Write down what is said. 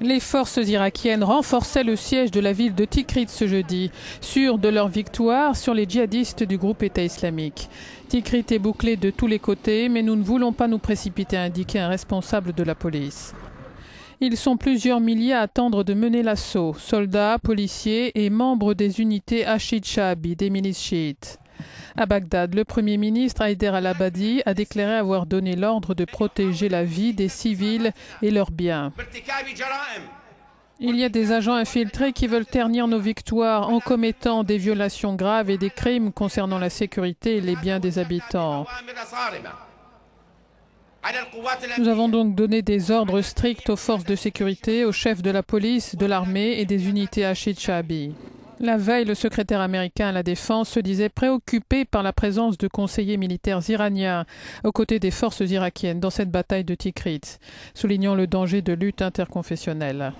Les forces irakiennes renforçaient le siège de la ville de Tikrit ce jeudi, sûres de leur victoire sur les djihadistes du groupe État islamique. Tikrit est bouclé de tous les côtés, mais nous ne voulons pas nous précipiter, a indiqué un responsable de la police. Ils sont plusieurs milliers à attendre de mener l'assaut, soldats, policiers et membres des unités Hachid Shabi, des milices chiites. À Bagdad, le Premier ministre Haider al-Abadi a déclaré avoir donné l'ordre de protéger la vie des civils et leurs biens. Il y a des agents infiltrés qui veulent ternir nos victoires en commettant des violations graves et des crimes concernant la sécurité et les biens des habitants. Nous avons donc donné des ordres stricts aux forces de sécurité, aux chefs de la police, de l'armée et des unités Hachid Shabi. La veille, le secrétaire américain à la Défense se disait préoccupé par la présence de conseillers militaires iraniens aux côtés des forces irakiennes dans cette bataille de Tikrit, soulignant le danger de lutte interconfessionnelle.